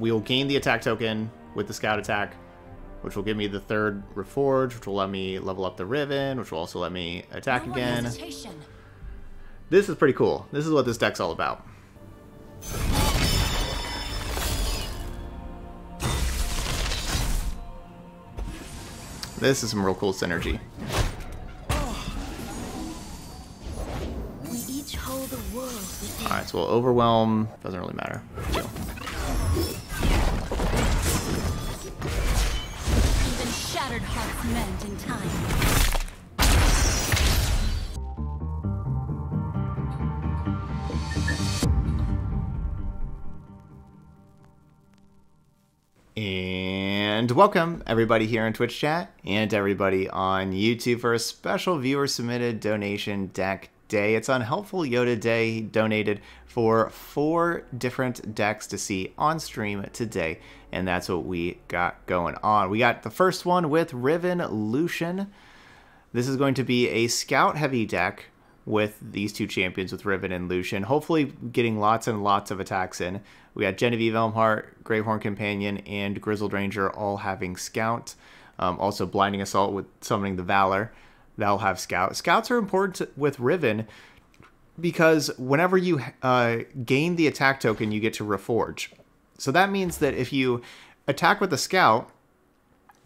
we will gain the attack token with the scout attack, which will give me the third reforge, which will let me level up the Riven, which will also let me attack No again. hesitation. This is pretty cool. This is what this deck's all about. This is some real cool synergy. We each hold the world within. Alright, so we'll overwhelm. Doesn't really matter. Deal. Hearts in time. And welcome everybody here in Twitch chat and everybody on YouTube for a special viewer submitted donation deck day. It's on Helpful Yoda Day. He donated for four different decks to see on stream today, and that's what we got going on. We got the first one with Riven Lucian. This is going to be a scout heavy deck with these two champions with Riven and Lucian. Hopefully getting lots and lots of attacks in. We got Genevieve Elmheart, Gravehorn Companion, and Grizzled Ranger all having scout. Um, also Blinding Assault with summoning the Valor. They'll have scouts. Scouts are important to- with Riven because whenever you uh, gain the attack token, you get to reforge. So that means that if you attack with a scout,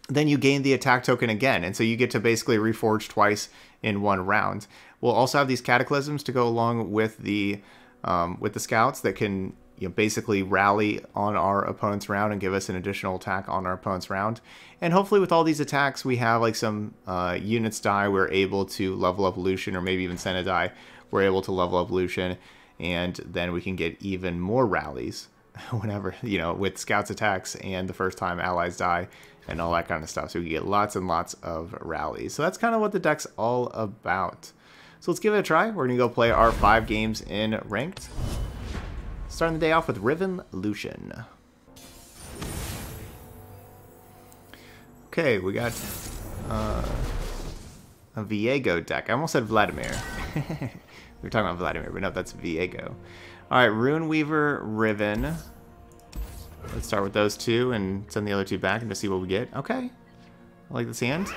then you gain the attack token again, and so you get to basically reforge twice in one round. We'll also have these cataclysms to go along with the um, with the scouts that can you know, basically rally on our opponent's round and give us an additional attack on our opponent's round. And hopefully, with all these attacks, we have like some uh, units die. We're able to level up Lucian, or maybe even Senna die. We're able to level up Lucian, and then we can get even more rallies whenever you know with scouts attacks and the first time allies die and all that kind of stuff so we get lots and lots of rallies so that's kind of what the deck's all about so let's give it a try we're gonna go play our five games in ranked starting the day off with riven lucian okay we got uh, a viego deck i almost said vladimir we were talking about vladimir but no that's viego all right rune weaver riven Let's start with those two and send the other two back and just see what we get. Okay. I like this hand.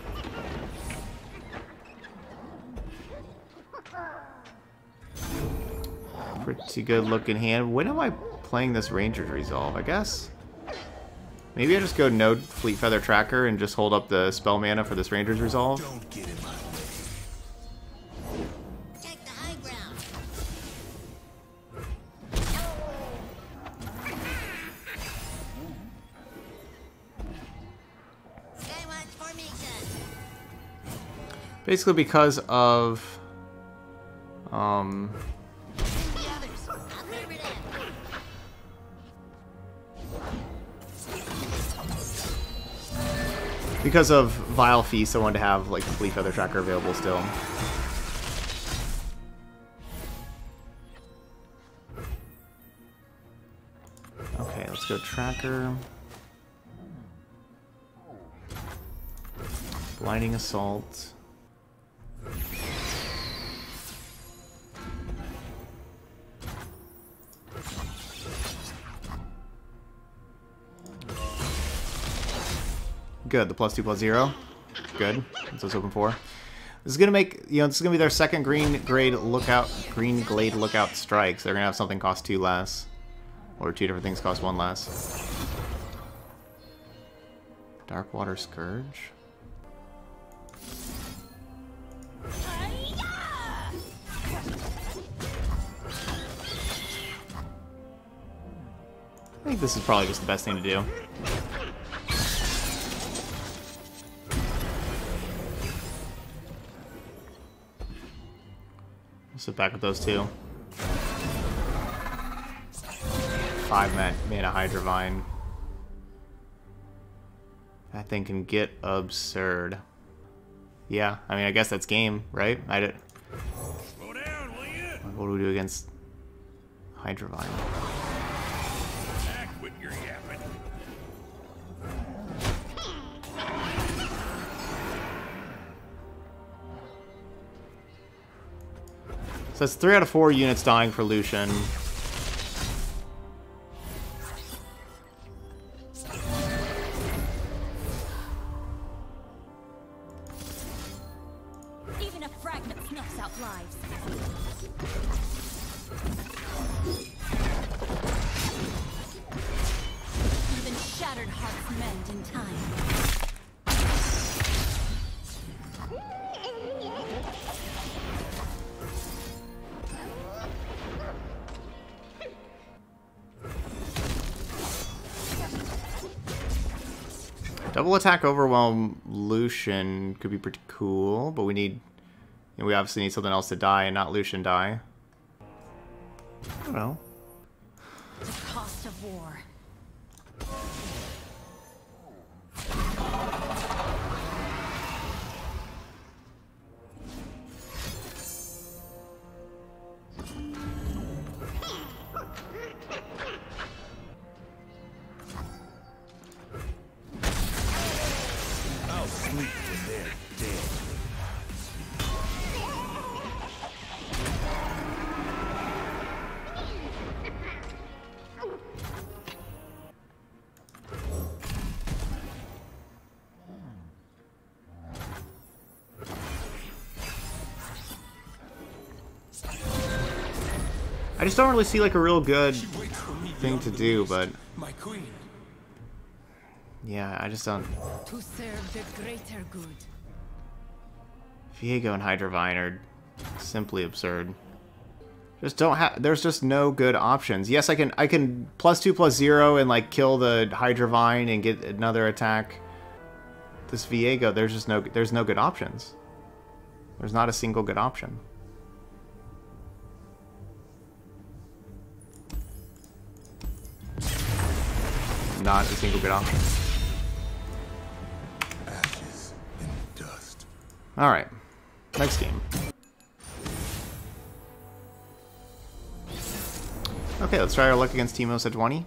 Pretty good looking hand. When am I playing this Ranger's Resolve? I guess. Maybe I just go Node Fleet Feather Tracker and just hold up the spell mana for this Ranger's Resolve. Don't get in my way. Take the high ground. Basically because of... Um, because of Vile Feast, I wanted to have like Fleet Feather Tracker available still. Okay, let's go Tracker. Blinding Assault. Good, the plus two plus zero. Good. That's what I was hoping for. This is gonna make you know this is gonna be their second green grade lookout green glade lookout strikes. So they're gonna have something cost two less. Or two different things cost one less. Darkwater Scourge. I think this is probably just the best thing to do. Sit back with those two. Five man mana Hydravine. That thing can get absurd. Yeah, I mean, I guess that's game, right? I did. Down, will you? What do we do against Hydravine? Act So that's three out of four units dying for Lucian. shattered hearts mend in time. Double attack overwhelm Lucian could be pretty cool, but we need you know, we obviously need something else to die and not Lucian die. I don't know. The cost of war. I just don't really see like a real good Wait for me thing to do, but my queen. yeah, I just don't. To serve the greater good. Viego and Hydravine are simply absurd. Just don't have. There's just no good options. Yes, I can. I can plus two plus zero and like kill the Hydravine and get another attack. This Viego, there's just no. There's no good options. There's not a single good option. Not a single good option. Ashes and dust. All right, next game. Okay, let's try our luck against Teemo Sejuani.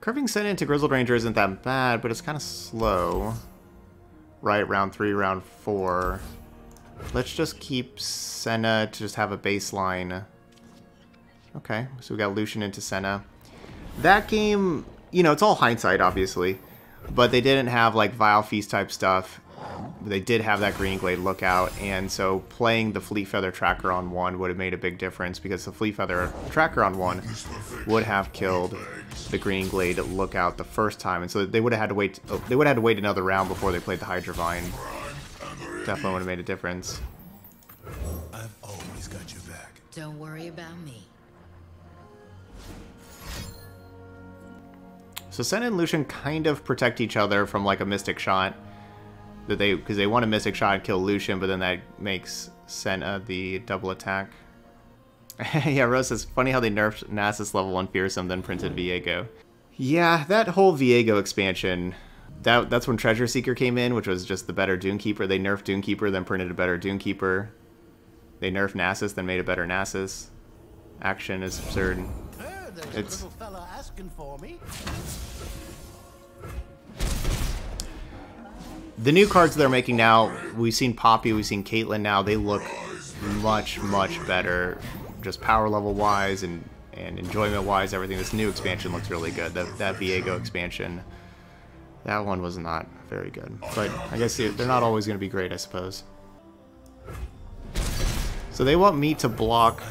Curving Senna into Grizzled Ranger isn't that bad, but it's kind of slow. Right, round three, round four. Let's just keep Senna to just have a baseline. Okay, so we got Lucian into Senna. That game, you know, it's all hindsight, obviously. But they didn't have, like, Vile Feast type stuff. They did have that Green Glade lookout, and so playing the Fleet Feather Tracker on one would have made a big difference because the Fleet Feather Tracker on one would have killed the Green Glade lookout the first time, and so they would have had to wait. Oh, they would have had to wait another round before they played the Hydra Vine. Definitely would have made a difference. I've always got your back. Don't worry about me. So Senna and Lucian kind of protect each other from like a Mystic Shot. That they because they want a Mystic Shot and kill Lucian, but then that makes Senna the double attack. yeah, Rose says funny how they nerfed Nasus level one fearsome, then printed Viego. Yeah, that whole Viego expansion. That, that's when Treasure Seeker came in, which was just the better Doomkeeper. They nerfed Doomkeeper, then printed a better Doomkeeper. They nerfed Nasus, then made a better Nasus. Action is absurd. It's- a little fella asking for me. The new cards they're making now, we've seen Poppy, we've seen Caitlyn now, they look much, much better, just power level wise and, and enjoyment wise, everything. This new expansion looks really good. That, that Viego expansion, that one was not very good. But I guess they- they're not always going to be great, I suppose. So they want me to block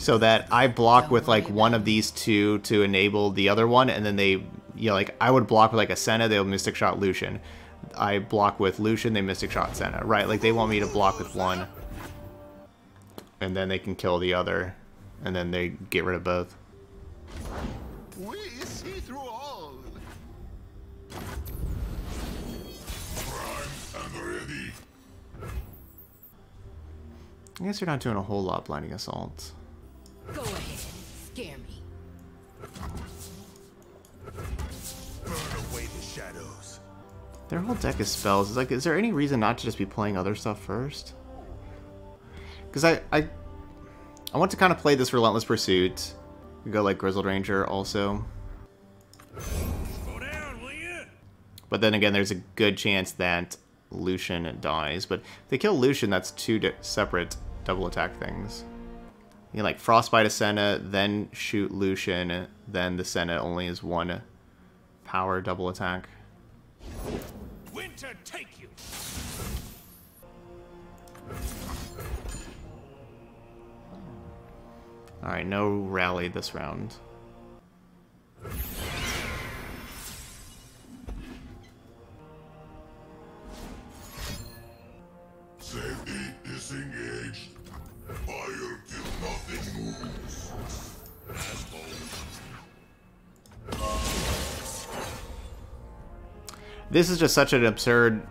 so that I block with like one of these two to enable the other one, and then they, you know, like I would block with like a Senna, they'll Mystic Shot Lucian. I block with Lucian, they Mystic Shot Senna. Right, like they want me to block with one, and then they can kill the other, and then they get rid of both. We see through all. I guess you're not doing a whole lot blinding assault. Go ahead. Scare me. Burn away the shadows. Their whole deck is spells. It's like, is there any reason not to just be playing other stuff first? Because I, I, I want to kind of play this Relentless Pursuit. We go like Grizzled Ranger also. Slow down, will you? But then again, there's a good chance that Lucian dies. But if they kill Lucian, that's two separate double attack things. You can like Frostbite a Senna, then shoot Lucian, then the Senna only is one power double attack. Winter take you. Alright, no rally this round. Safety disengaged. Fire till nothing moves. This is just such an absurd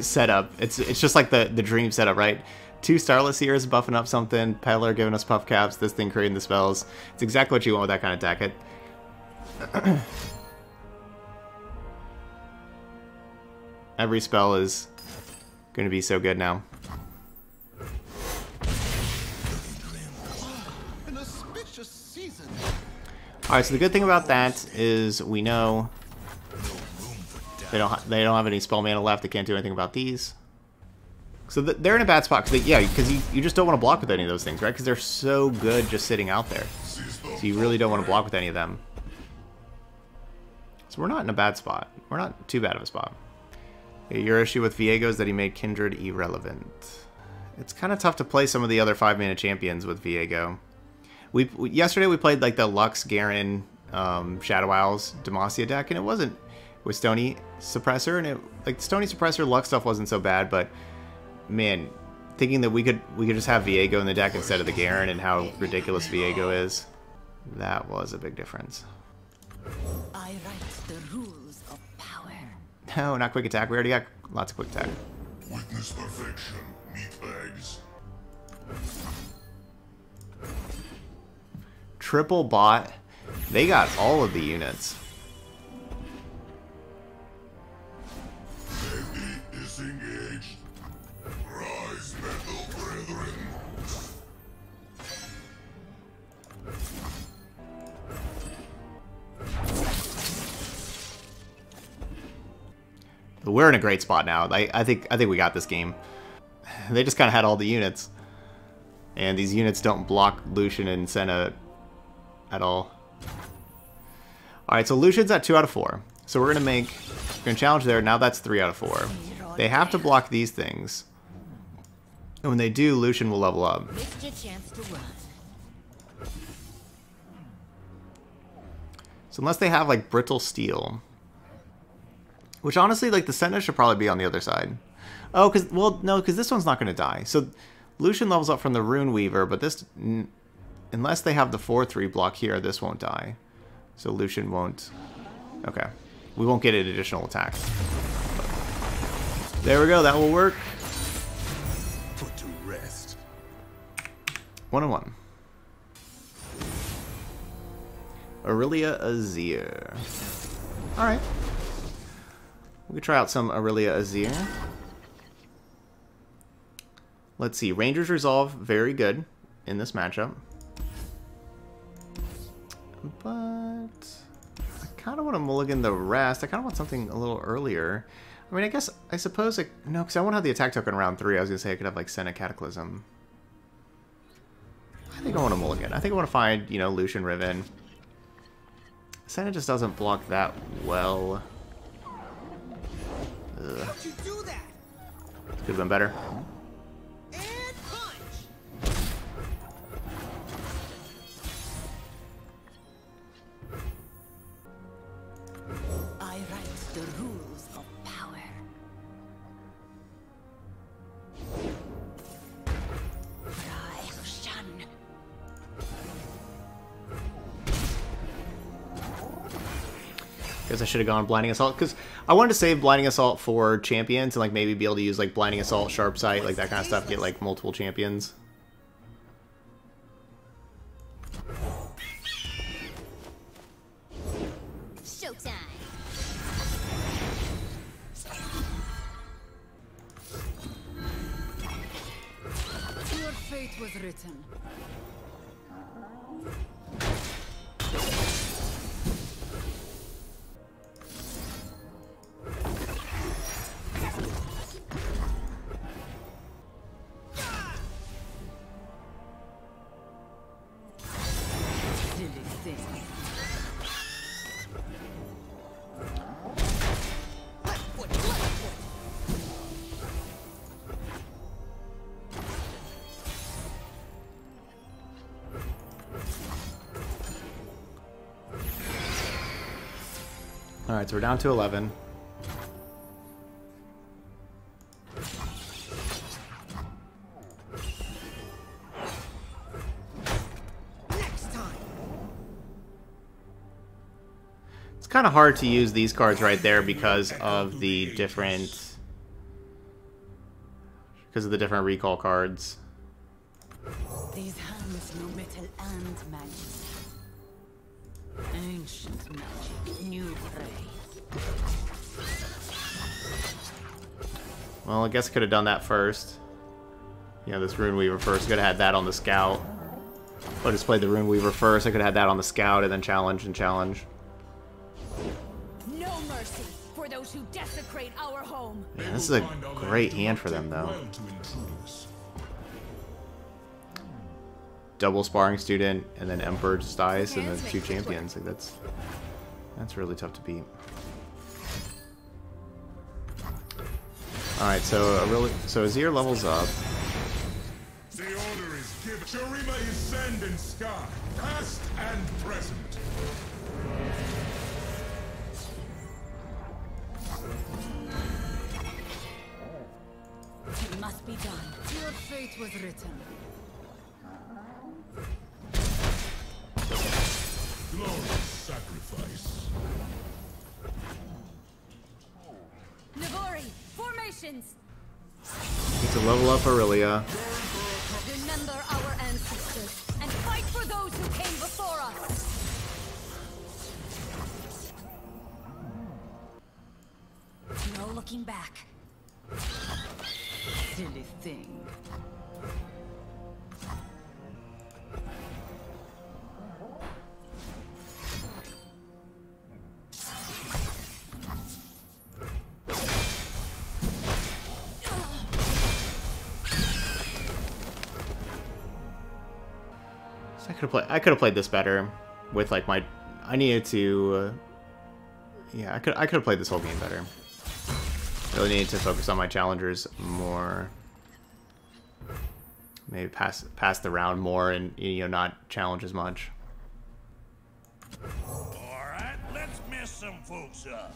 setup. It's it's just like the the dream setup, right? Two Starlit Seers buffing up something, Peddler giving us puff caps, this thing creating the spells. It's exactly what you want with that kind of deck. It, Every spell is going to be so good now. All right, so the good thing about that is we know they don't they don't have any spell mana left. They can't do anything about these. So th they're in a bad spot because yeah, because you, you just don't want to block with any of those things, right? Because they're so good just sitting out there. So you really don't want to block with any of them. So we're not in a bad spot. We're not too bad of a spot. Your issue with Viego is that he made Kindred irrelevant. It's kind of tough to play some of the other five mana champions with Viego. We yesterday we played like the Lux Garen um, Shadow Isles Demacia deck, and it wasn't with Stony Suppressor, and it like Stony Suppressor Lux stuff wasn't so bad, but man, thinking that we could we could just have Viego in the deck instead of the Garen, and how ridiculous Viego is, that was a big difference. I write the rules of power. No, not quick attack. We already got lots of quick attack. Witness perfection, Triple bot. They got all of the units. We're in a great spot now. I, I think I think we got this game. They just kind of had all the units, and these units don't block Lucian and Senna at all. All right, so Lucian's at two out of four. So we're gonna make we're gonna challenge there. Now that's three out of four. They have to block these things, and when they do, Lucian will level up. To. So unless they have like brittle steel, which honestly, like the Sentinel should probably be on the other side. Oh, because well, no, because this one's not going to die. So Lucian levels up from the Rune Weaver, but this, unless they have the four three block here, this won't die. So Lucian won't. Okay, we won't get an additional attack. But there we go. That will work. Put to rest. One and one. Irelia Azir. Alright. We can try out some Irelia Azir. Let's see. Rangers Resolve, very good in this matchup. But I kind of want to mulligan the rest. I kind of want something a little earlier. I mean, I guess, I suppose, I, no, because I won't have the attack token round three. I was going to say I could have, like, Senna Cataclysm. I think I want to mulligan. I think I want to find, you know, Lucian Riven. Senna just doesn't block that well. Ugh. Could have been better. Should have gone Blinding Assault, because I wanted to save Blinding Assault for champions, and like maybe be able to use like Blinding Assault, Sharp Sight, like that kind of stuff, get like multiple champions. Alright, so we're down to 11. It's kind of hard to use these cards right there because of the different because of the different recall cards. These hands know metal and magic. Ancient magic, new grey. Well, I guess I could have done that first. You know, this Rune Weaver first. Could have had that on the scout. Or just played the Rune Weaver first. I could have had that on the scout and then challenge and challenge. No mercy for those who desecrate our home. Man, this is a great hand for them, though. Well to intruders. Double sparring student and then Emperor's Dais and then two champions. Like that's that's really tough to beat. All right, so a really so Azir levels up. The order is given. Shurima is send in sky, past and present. It must be done. Your fate was written. Glorious sacrifice. Navori, formations! Need to level up Irelia. Remember our ancestors and fight for those who came before us. No looking back. Silly thing. Could have played. I could have played this better with like my. I needed to. Uh, yeah, I could. I could have played this whole game better. Really needed to focus on my challengers more. Maybe pass pass the round more and you know not challenge as much. Alright, let's mess some folks up.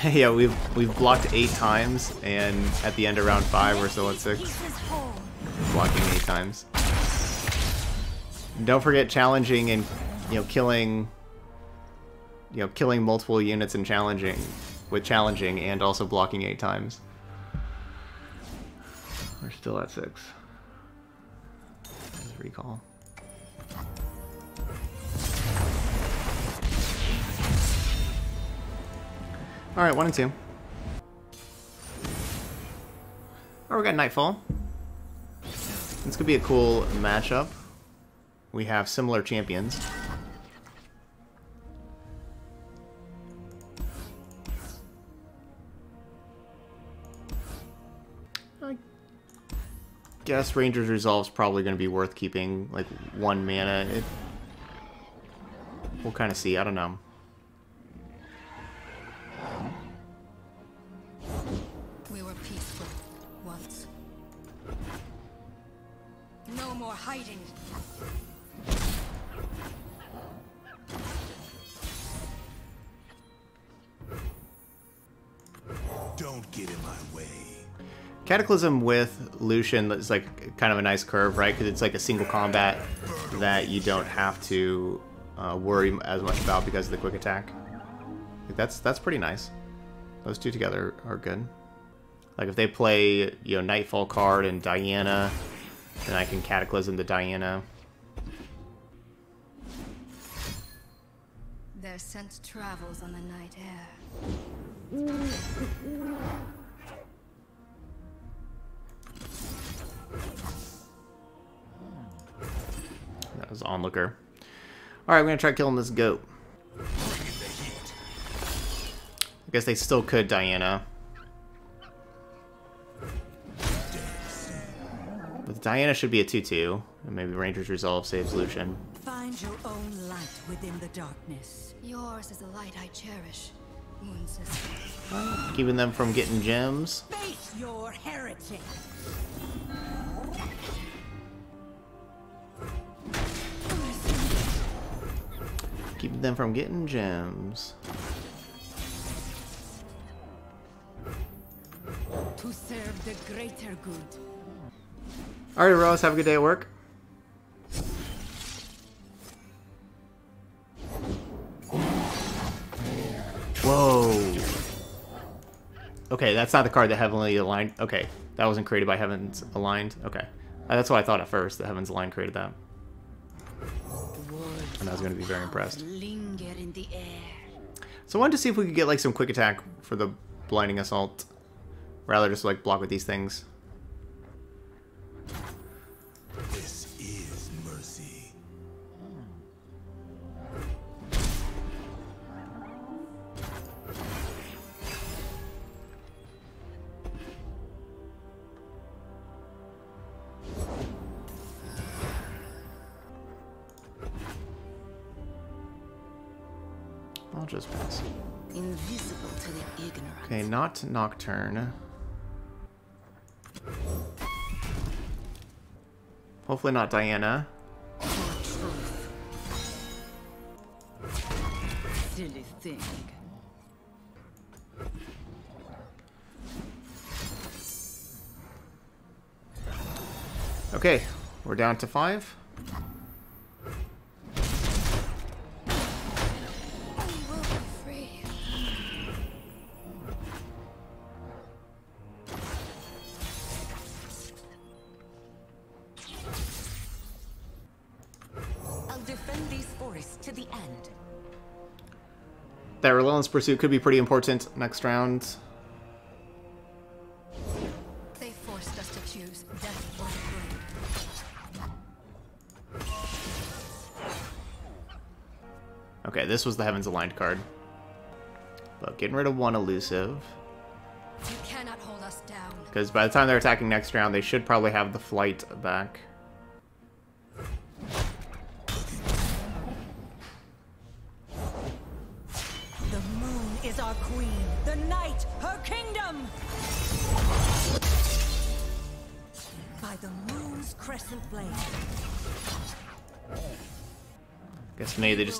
yeah, we've we've blocked eight times, and at the end of round five, we're still at six, blocking eight times. Don't forget challenging and you know killing. You know, killing multiple units and challenging with challenging and also blocking eight times. We're still at six. There's recall. All right, one and two. Oh, we got Nightfall. This could be a cool matchup. We have similar champions. I guess Ranger's Resolve's probably going to be worth keeping, like one mana. It, we'll kind of see. I don't know. We were peaceful once. No more hiding. Don't get in my way. Cataclysm with Lucian is like kind of a nice curve, right? Because it's like a single combat that you don't have to uh, worry as much about because of the quick attack. Like that's that's pretty nice. Those two together are good. Like if they play, you know, Nightfall card and Diana, then I can Cataclysm the Diana. Their scent travels on the night air. That was onlooker. All right, we're gonna try killing this goat. Guess they still could Diana. But Diana should be a 2-2. And maybe Ranger's Resolve saves Lucian. Find your own light within the darkness. Yours is the light I cherish, Moon Sister. Keeping them from getting gems. Face your heretic. Keeping them from getting gems. To serve the greater good. All right, Rose, have a good day at work. Whoa. Okay, that's not the card that Heavenly Aligned. Okay, that wasn't created by Heavens Aligned. Okay. Uh, That's what I thought at first, that Heavens Aligned created that. And I was going to be very impressed. Linger in the air. So I wanted to see if we could get like some quick attack for the Blinding Assault. Rather just like block with these things. This is mercy. I'll just pass. Invisible to the ignorant. Okay, not Nocturne. Hopefully not Diana. Silly thing. Okay, we're down to five. That Pursuit could be pretty important next round. They forced us to choose death or grave. Okay, this was the Heavens Aligned card. But getting rid of one elusive. You cannot hold us down. Because by the time they're attacking next round, they should probably have the flight back.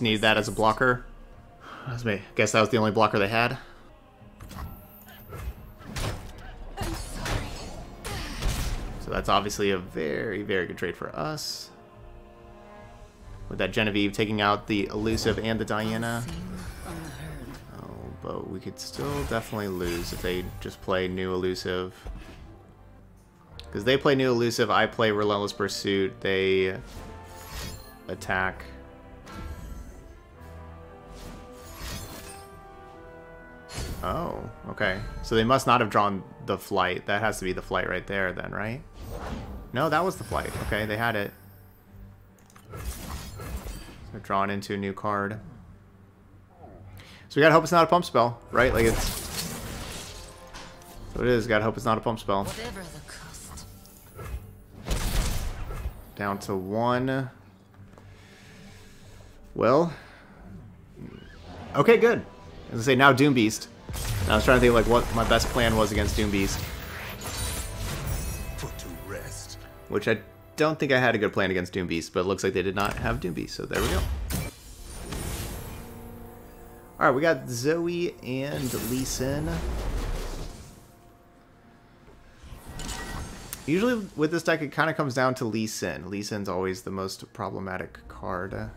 Needed that as a blocker. That's me. Guess that was the only blocker they had. So that's obviously a very, very good trade for us. With that Genevieve taking out the elusive and the Diana. Oh, but we could still definitely lose if they just play new elusive. Because they play new elusive, I play relentless pursuit. They attack. Oh, okay. So they must not have drawn the flight. That has to be the flight right there then, right? No, that was the flight. Okay, they had it. They're drawn into a new card. So we gotta hope it's not a pump spell, right? Like it's... So it is, gotta hope it's not a pump spell. Whatever the cost. Down to one. Well... Okay, good. As I say, now Doom Beast. I was trying to think like what my best plan was against Doom Beast. Put to rest. Which I don't think I had a good plan against Doom Beast, but it looks like they did not have Doom Beast, so there we go. Alright, we got Zoe and Lee Sin. Usually with this deck, it kind of comes down to Lee Sin. Lee Sin's always the most problematic card.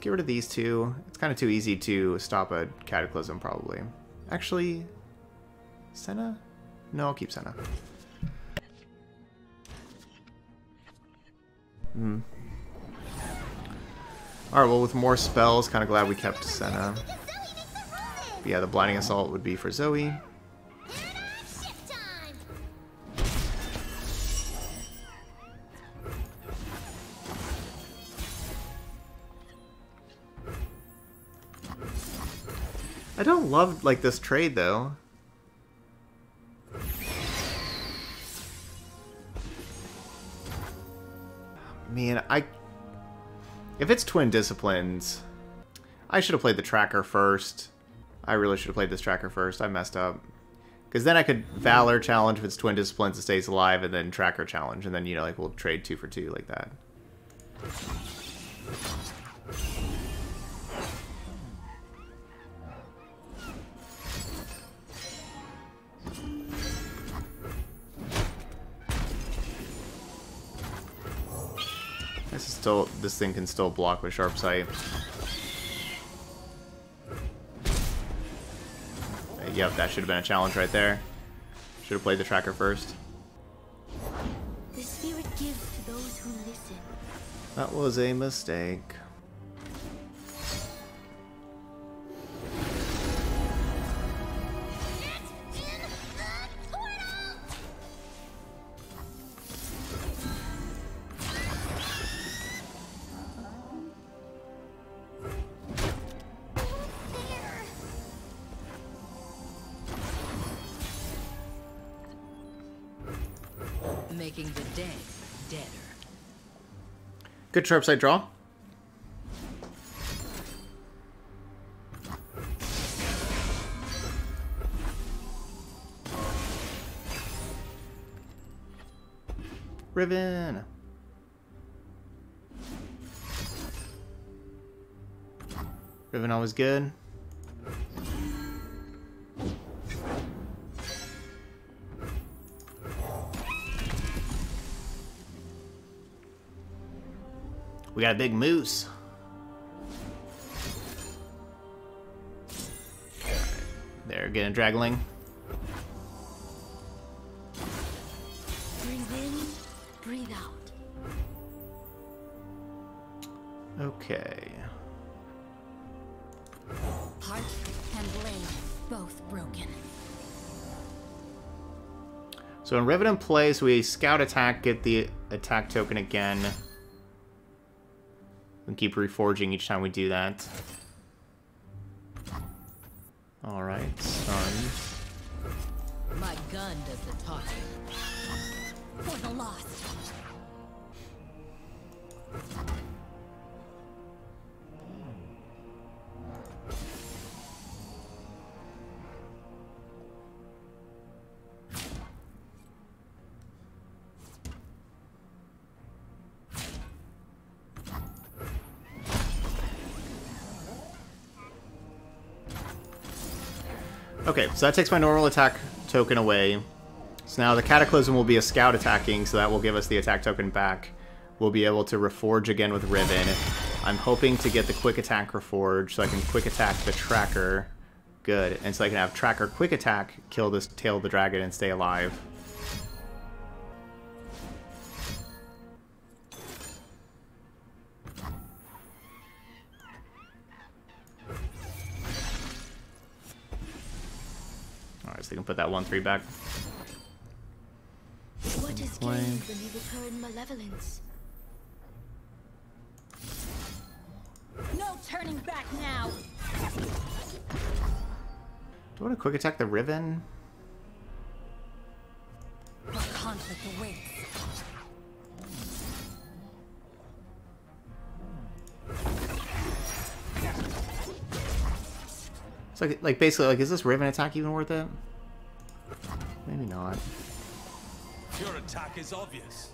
Get rid of these two. It's kind of too easy to stop a Cataclysm, probably. Actually, Senna? No, I'll keep Senna. Hmm. Alright, well, with more spells, kind of glad we kept Senna. But yeah, the Blinding Assault would be for Zoe. I don't love, like, this trade, though. Man, I... If it's Twin Disciplines, I should have played the tracker first. I really should have played this tracker first. I messed up. Because then I could Valor challenge if it's Twin Disciplines, it stays alive, and then Tracker challenge, and then, you know, like, we'll trade two for two like that. This is still this thing can still block with sharp sight. Uh, Yep, that should have been a challenge right there. Should have played the tracker first. The spirit gives to those who listen. That was a mistake. Good sharp sight draw. Riven. Riven always good. We got a big moose. There, getting dragling. Breathe in, breathe out. Okay. Heart and blade, both broken. So in Riven in place, we scout attack, get the attack token again. Keep reforging each time we do that. Alright, stunned. My gun does the talking. For the lost. Okay, so that takes my normal attack token away. So now the Cataclysm will be a scout attacking, so that will give us the attack token back. We'll be able to reforge again with Riven. I'm hoping to get the quick attack reforge so I can quick attack the tracker. Good. And so I can have tracker quick attack, kill this tail of the dragon, and stay alive. Can put that 1-3 back. What is Flame. gained when you return malevolence? No turning back now! Do I want to quick attack the Riven? What conflict awaits? It's like, like basically, like, is this Riven attack even worth it? Maybe not. Your attack is obvious.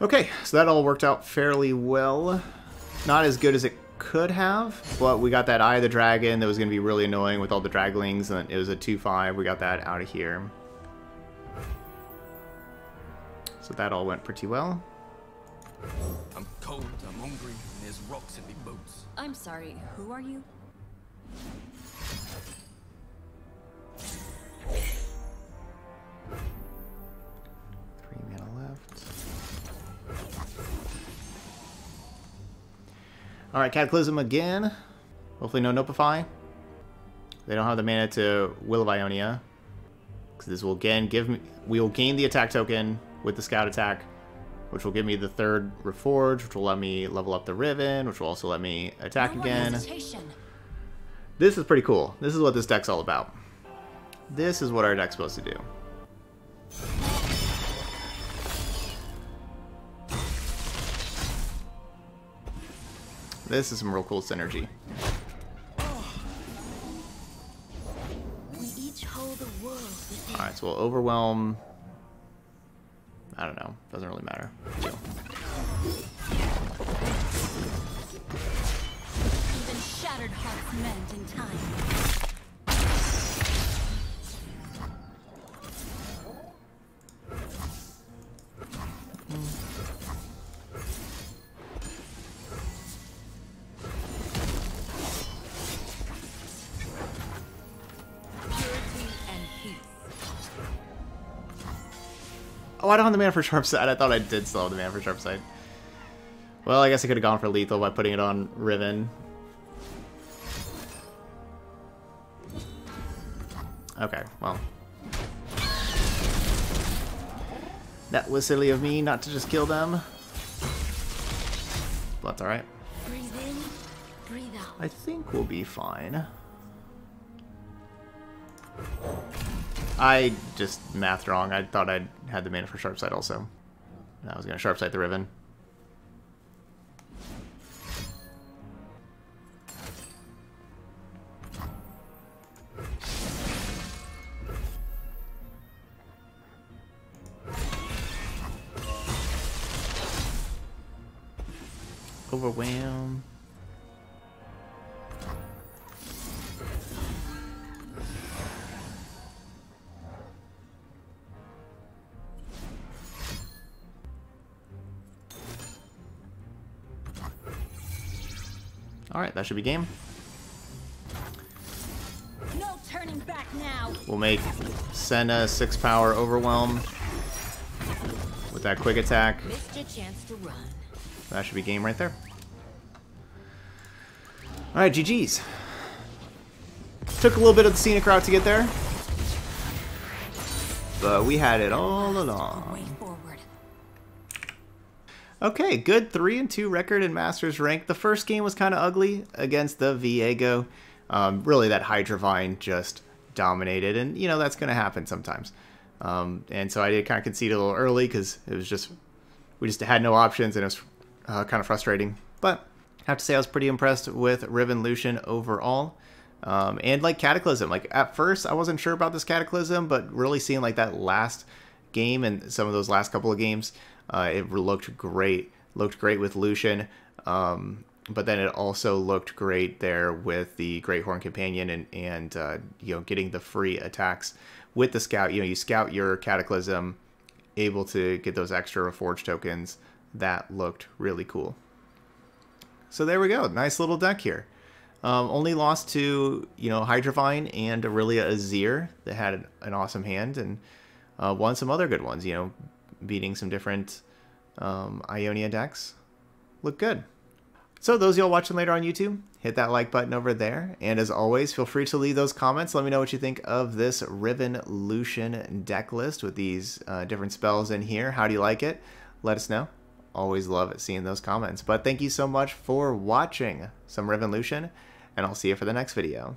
Okay, so that all worked out fairly well. Not as good as it could have, but we got that Eye of the Dragon that was going to be really annoying with all the Draglings, and it was a 2-5. We got that out of here. So that all went pretty well. I'm cold, I'm hungry, and there's rocks in me boots. I'm sorry, who are you? Three mana left. Alright, Cataclysm again. Hopefully no Nopeify. They don't have the mana to Will of Ionia. Because this will again give me... We will gain the attack token with the Scout attack. Which will give me the third Reforge, which will let me level up the Riven, which will also let me attack No again. hesitation. This is pretty cool. This is what this deck's all about. This is what our deck's supposed to do. This is some real cool synergy. We each hold a world within. Alright, so we'll overwhelm. I don't know. Doesn't really matter. Deal. Even shattered hearts mend in time. Oh, I don't have the mana for Sharpsight. I thought I did still have the mana for Sharpsight. Well, I guess I could have gone for lethal by putting it on Riven. Okay, well. That was silly of me not to just kill them. But that's alright. Breathe in, breathe out. I think we'll be fine. I just mathed wrong. I thought I had the mana for Sharpsight also. I was going to Sharpsight the Riven. Overwhelm. Alright, that should be game. No turning back now. We'll make Senna 6 power overwhelm with that quick attack. Missed chance to run. That should be game right there. Alright, GG's. Took a little bit of the scenic route to get there. But we had it all along. Okay, good 3 and 2 record in Masters rank. The first game was kind of ugly against the Viego. Um, really, that Hydravine just dominated, and you know that's going to happen sometimes. Um, and so I did kind of concede a little early because it was just we just had no options, and it was uh, kind of frustrating. But I have to say I was pretty impressed with Riven Lucian overall. Um, and like Cataclysm, like at first I wasn't sure about this Cataclysm, but really seeing like that last game and some of those last couple of games, uh, it looked great. Looked great with Lucian, um, but then it also looked great there with the Greathorn Companion and and uh, you know getting the free attacks with the Scout. You know you scout your Cataclysm, able to get those extra Forge tokens. That looked really cool. So there we go. Nice little deck here. Um, only lost to, you know, Hydravine and Irelia Azir that had an awesome hand and uh, won some other good ones, you know, beating some different um, Ionia decks. Look good. So those y'all watching later on YouTube, hit that like button over there. And as always, feel free to leave those comments. Let me know what you think of this Riven Lucian deck list with these uh, different spells in here. How do you like it? Let us know. Always love seeing those comments. But thank you so much for watching some Riven Lucian, and I'll see you for the next video.